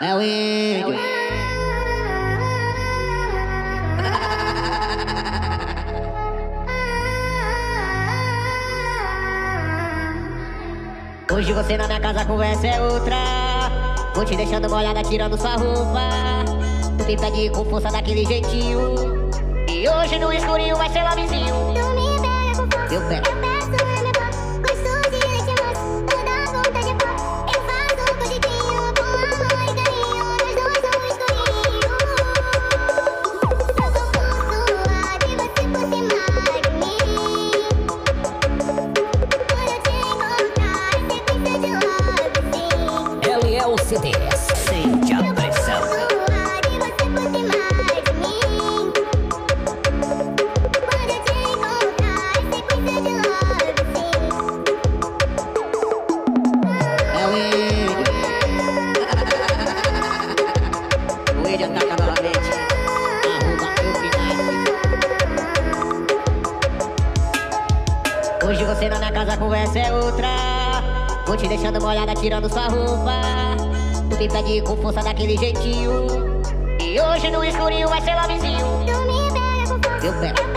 É o índio. Hoje você na minha casa, a conversa é outra. Vou te deixando molhada, tirando sua roupa. Tu me pede com força daquele jeitinho. E hoje no escurinho vai ser lá vizinho. Tu me pega com força, Eu pego. Ataca novamente. Arroba eu Hoje você na minha casa, a conversa é outra. Vou te deixando molhada, tirando sua roupa. Tu me pede com força daquele jeitinho. E hoje no escurinho vai ser lá vizinho. Tu me pega com força, Eu pego.